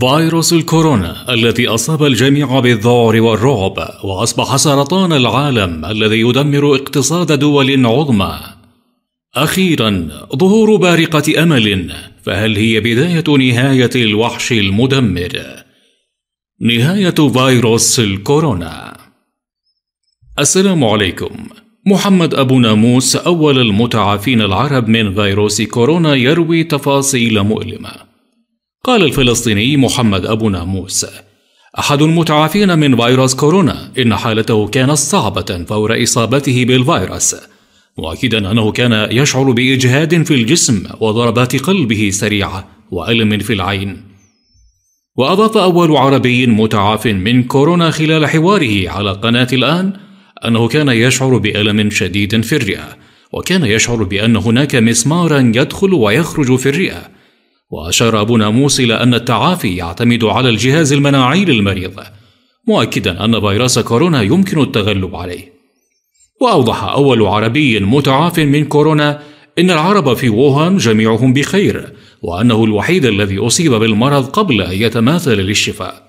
فيروس الكورونا الذي أصاب الجميع بالذعر والرعب وأصبح سرطان العالم الذي يدمر اقتصاد دول عظمى. أخيرا ظهور بارقة أمل فهل هي بداية نهاية الوحش المدمر؟ نهاية فيروس الكورونا. السلام عليكم. محمد أبو ناموس أول المتعافين العرب من فيروس كورونا يروي تفاصيل مؤلمة. قال الفلسطيني محمد أبو ناموس. أحد المتعافين من فيروس كورونا إن حالته كانت صعبة فور إصابته بالفيروس مؤكدا أنه كان يشعر بإجهاد في الجسم وضربات قلبه سريعة وألم في العين. وأضاف أول عربي متعاف من كورونا خلال حواره على قناة الآن أنه كان يشعر بألم شديد في الرئة وكان يشعر بأن هناك مسمارا يدخل ويخرج في الرئة. وأشار أبو ناموس إلى أن التعافي يعتمد على الجهاز المناعي للمريض مؤكدا أن فيروس كورونا يمكن التغلب عليه. وأوضح أول عربي متعاف من كورونا إن العرب في ووهان جميعهم بخير وأنه الوحيد الذي أصيب بالمرض قبل أن يتماثل للشفاء.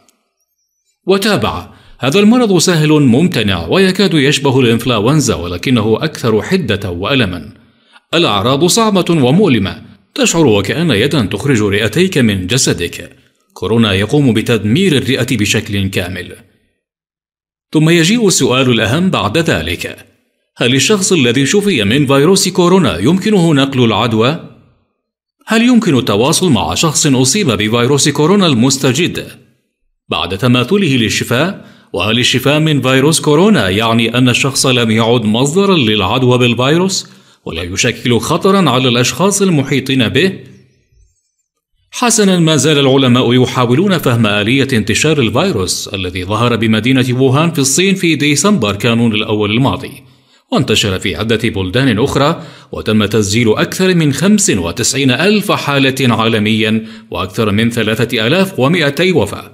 وتابع هذا المرض سهل ممتنع ويكاد يشبه الإنفلونزا ولكنه أكثر حدة وألما. الأعراض صعبة ومؤلمة تشعر وكأن يدا تخرج رئتيك من جسدك كورونا يقوم بتدمير الرئة بشكل كامل ثم يجيء السؤال الأهم بعد ذلك هل الشخص الذي شفي من فيروس كورونا يمكنه نقل العدوى؟ هل يمكن التواصل مع شخص أصيب بفيروس كورونا المستجد بعد تماثله للشفاء؟ وهل الشفاء من فيروس كورونا يعني أن الشخص لم يعد مصدرا للعدوى بالفيروس؟ ولا يشكل خطرا على الأشخاص المحيطين به؟ حسنا ما زال العلماء يحاولون فهم آلية انتشار الفيروس الذي ظهر بمدينة ووهان في الصين في ديسمبر كانون الأول الماضي وانتشر في عدة بلدان أخرى وتم تسجيل أكثر من 95 ألف حالة عالميا وأكثر من 3200 وفاة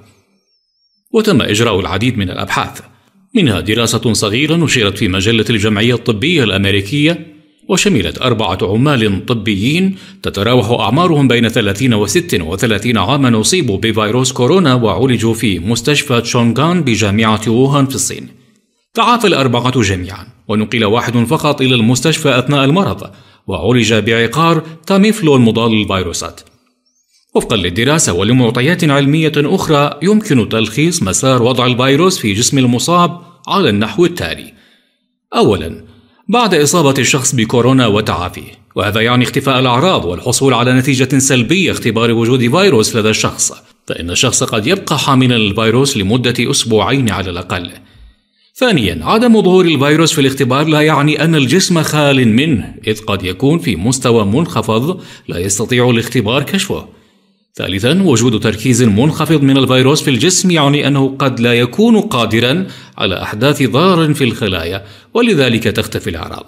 وتم إجراء العديد من الأبحاث منها دراسة صغيرة نشرت في مجلة الجمعية الطبية الأمريكية وشملت أربعة عمال طبيين تتراوح أعمارهم بين 30 و 36 عاما أصيبوا بفيروس كورونا وعولجوا في مستشفى تشونغان بجامعة ووهان في الصين. تعافى الأربعة جميعا ونقل واحد فقط إلى المستشفى أثناء المرض وعولج بعقار تاميفلو المضاد للفيروسات. وفقا للدراسة ولمعطيات علمية أخرى يمكن تلخيص مسار وضع الفيروس في جسم المصاب على النحو التالي. أولاً بعد إصابة الشخص بكورونا وتعافيه وهذا يعني اختفاء الأعراض والحصول على نتيجة سلبية اختبار وجود فيروس لدى الشخص فإن الشخص قد يبقى حاملا للفيروس لمدة أسبوعين على الأقل. ثانيا عدم ظهور الفيروس في الاختبار لا يعني أن الجسم خال منه إذ قد يكون في مستوى منخفض لا يستطيع الاختبار كشفه. ثالثا وجود تركيز منخفض من الفيروس في الجسم يعني أنه قد لا يكون قادرا على أحداث ضرر في الخلايا ولذلك تختفي الأعراض.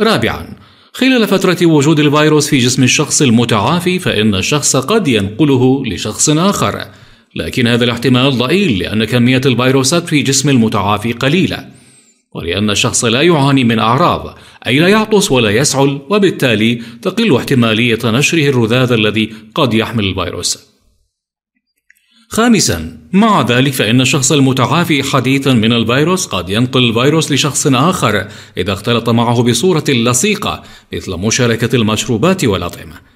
رابعا خلال فترة وجود الفيروس في جسم الشخص المتعافي فإن الشخص قد ينقله لشخص آخر. لكن هذا الاحتمال ضئيل لأن كمية الفيروسات في جسم المتعافي قليلة. ولأن الشخص لا يعاني من أعراض أي لا يعطس ولا يسعل وبالتالي تقل احتمالية نشره الرذاذ الذي قد يحمل الفيروس. خامسا مع ذلك فإن الشخص المتعافي حديثا من الفيروس قد ينقل الفيروس لشخص آخر إذا اختلط معه بصورة لصيقة مثل مشاركة المشروبات والأطعمة.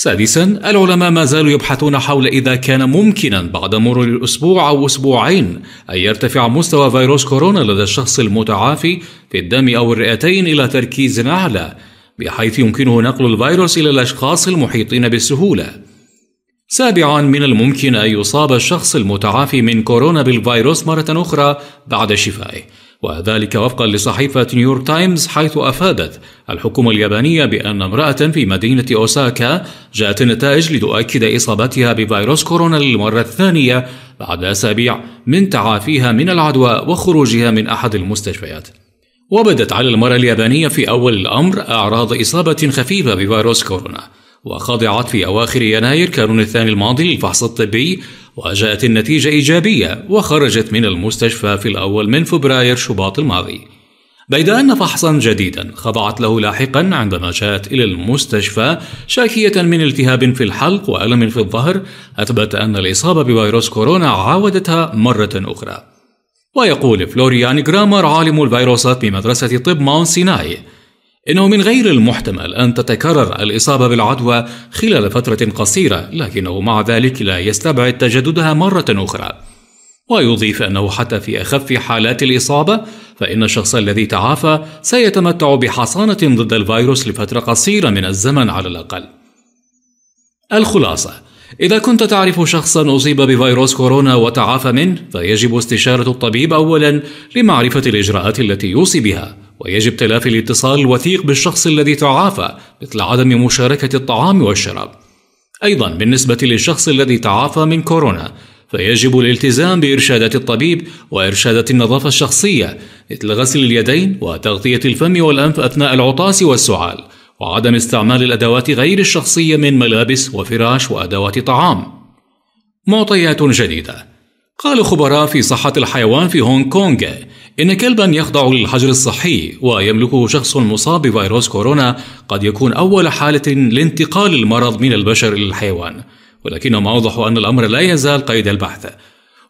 سادسا العلماء ما زالوا يبحثون حول إذا كان ممكنا بعد مرور الأسبوع أو أسبوعين أن يرتفع مستوى فيروس كورونا لدى الشخص المتعافي في الدم أو الرئتين إلى تركيز أعلى بحيث يمكنه نقل الفيروس إلى الأشخاص المحيطين بسهولة سابعا من الممكن أن يصاب الشخص المتعافي من كورونا بالفيروس مرة أخرى بعد شفائه. وذلك وفقا لصحيفة نيويورك تايمز حيث أفادت الحكومة اليابانية بأن امرأة في مدينة أوساكا جاءت النتائج لتؤكد إصابتها بفيروس كورونا للمرة الثانية بعد أسابيع من تعافيها من العدوى وخروجها من أحد المستشفيات. وبدت على المرأة اليابانية في أول الأمر أعراض إصابة خفيفة بفيروس كورونا وخضعت في أواخر يناير كانون الثاني الماضي للفحص الطبي وجاءت النتيجة إيجابية وخرجت من المستشفى في الأول من فبراير شباط الماضي. بيد أن فحصا جديدا خضعت له لاحقا عندما جاءت إلى المستشفى شاكية من التهاب في الحلق وألم في الظهر أثبت أن الإصابة بفيروس كورونا عاودتها مرة أخرى. ويقول فلوريان جرامر عالم الفيروسات بمدرسة طب ماونت سيناي إنه من غير المحتمل أن تتكرر الإصابة بالعدوى خلال فترة قصيرة لكنه مع ذلك لا يستبعد تجددها مرة أخرى ويضيف أنه حتى في أخف حالات الإصابة فإن الشخص الذي تعافى سيتمتع بحصانة ضد الفيروس لفترة قصيرة من الزمن على الأقل. الخلاصة: إذا كنت تعرف شخصا أصيب بفيروس كورونا وتعافى منه، فيجب استشارة الطبيب أولا لمعرفة الإجراءات التي يوصي بها، ويجب تلافي الاتصال الوثيق بالشخص الذي تعافى، مثل عدم مشاركة الطعام والشراب. أيضا بالنسبة للشخص الذي تعافى من كورونا، فيجب الالتزام بإرشادات الطبيب وإرشادات النظافة الشخصية مثل غسل اليدين وتغطية الفم والأنف أثناء العطاس والسعال وعدم استعمال الأدوات غير الشخصية من ملابس وفراش وأدوات طعام. معطيات جديدة. قال خبراء في صحة الحيوان في هونغ كونغ إن كلبا يخضع للحجر الصحي ويملكه شخص مصاب بفيروس كورونا قد يكون أول حالة لانتقال المرض من البشر إلى الحيوان ولكنهم أوضحوا أن الأمر لا يزال قيد البحث.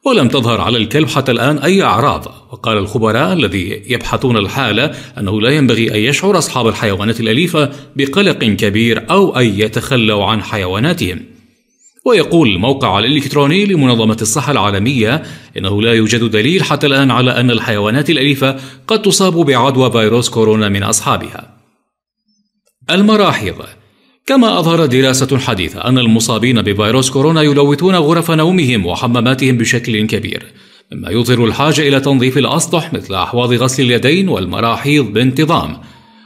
ولم تظهر على الكلب حتى الآن أي أعراض. وقال الخبراء الذي يبحثون الحالة أنه لا ينبغي أن يشعر أصحاب الحيوانات الأليفة بقلق كبير أو أن يتخلوا عن حيواناتهم. ويقول الموقع الإلكتروني لمنظمة الصحة العالمية إنه لا يوجد دليل حتى الآن على أن الحيوانات الأليفة قد تصاب بعدوى فيروس كورونا من أصحابها. المراحيض. كما أظهرت دراسة حديثة أن المصابين بفيروس كورونا يلوثون غرف نومهم وحماماتهم بشكل كبير مما يظهر الحاجة إلى تنظيف الأسطح مثل أحواض غسل اليدين والمراحيض بانتظام.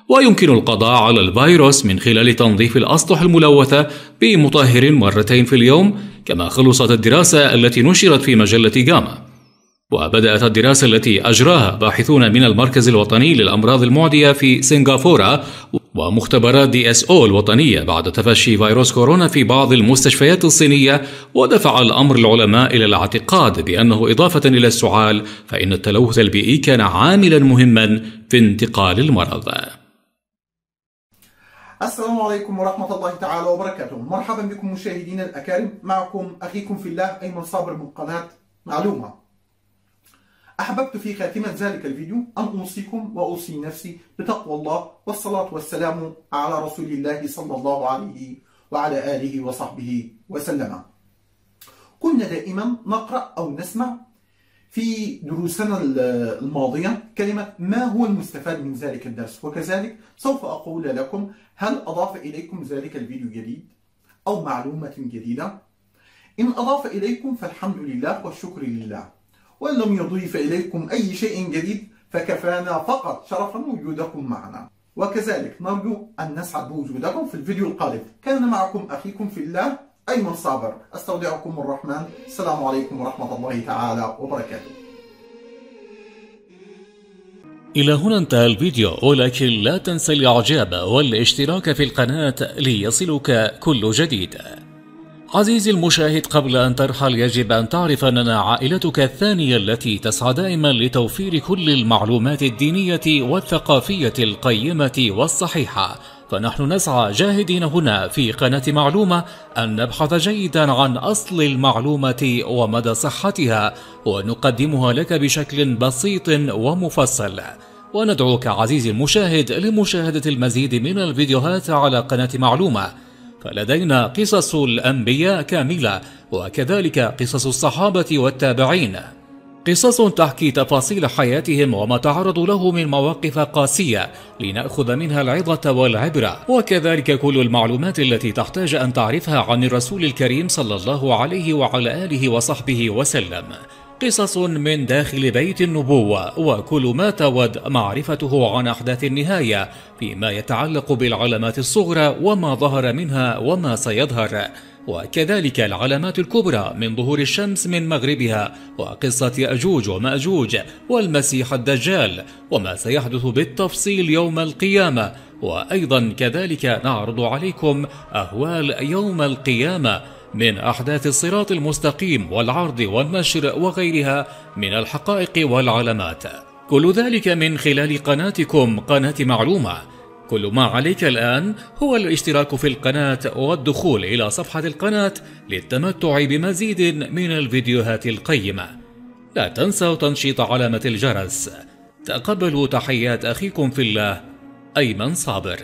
ويمكن القضاء على الفيروس من خلال تنظيف الأسطح الملوثة بمطهر مرتين في اليوم كما خلصت الدراسة التي نشرت في مجلة جاما. وبدأت الدراسة التي أجراها باحثون من المركز الوطني للأمراض المعدية في سنغافورة ومختبرات دي إس أو الوطنية بعد تفشي فيروس كورونا في بعض المستشفيات الصينية ودفع الأمر العلماء إلى الاعتقاد بأنه إضافة إلى السعال فإن التلوث البيئي كان عاملا مهما في انتقال المرض. السلام عليكم ورحمة الله تعالى وبركاته. مرحبا بكم مشاهدينا الأكارم. معكم أخيكم في الله أيمن صابر من قناة معلومة. أحببت في خاتمة ذلك الفيديو أن أوصيكم وأوصي نفسي بتقوى الله والصلاة والسلام على رسول الله صلى الله عليه وعلى آله وصحبه وسلم. كنا دائما نقرأ أو نسمع في دروسنا الماضية كلمة ما هو المستفاد من ذلك الدرس? وكذلك سوف أقول لكم هل أضاف إليكم ذلك الفيديو جديد أو معلومة جديدة؟ إن أضاف إليكم فالحمد لله والشكر لله. وإن لم يضيف إليكم أي شيء جديد فكفانا فقط شرفا وجودكم معنا. وكذلك نرجو أن نسعد بوجودكم في الفيديو القادم. كان معكم أخيكم في الله أيمن صابر. أستودعكم الرحمن. السلام عليكم ورحمة الله تعالى وبركاته. إلى هنا انتهى الفيديو ولكن لا تنسى الإعجاب والاشتراك في القناة ليصلك كل جديد. عزيزي المشاهد قبل أن ترحل يجب أن تعرف أننا عائلتك الثانية التي تسعى دائما لتوفير كل المعلومات الدينية والثقافية القيمة والصحيحة. فنحن نسعى جاهدين هنا في قناة معلومة أن نبحث جيدا عن أصل المعلومة ومدى صحتها ونقدمها لك بشكل بسيط ومفصل. وندعوك عزيزي المشاهد لمشاهدة المزيد من الفيديوهات على قناة معلومة. فلدينا قصص الأنبياء كاملة وكذلك قصص الصحابة والتابعين. قصص تحكي تفاصيل حياتهم وما تعرضوا له من مواقف قاسية لنأخذ منها العظة والعبرة. وكذلك كل المعلومات التي تحتاج أن تعرفها عن الرسول الكريم صلى الله عليه وعلى آله وصحبه وسلم. قصص من داخل بيت النبوة وكل ما تود معرفته عن أحداث النهاية فيما يتعلق بالعلامات الصغرى وما ظهر منها وما سيظهر. وكذلك العلامات الكبرى من ظهور الشمس من مغربها وقصة أجوج ومأجوج والمسيح الدجال وما سيحدث بالتفصيل يوم القيامة. وأيضا كذلك نعرض عليكم أهوال يوم القيامة من أحداث الصراط المستقيم والعرض والنشر وغيرها من الحقائق والعلامات. كل ذلك من خلال قناتكم قناة معلومة. كل ما عليك الآن هو الاشتراك في القناة والدخول إلى صفحة القناة للتمتع بمزيد من الفيديوهات القيمة. لا تنسوا تنشيط علامة الجرس. تقبلوا تحيات أخيكم في الله. أيمن صابر.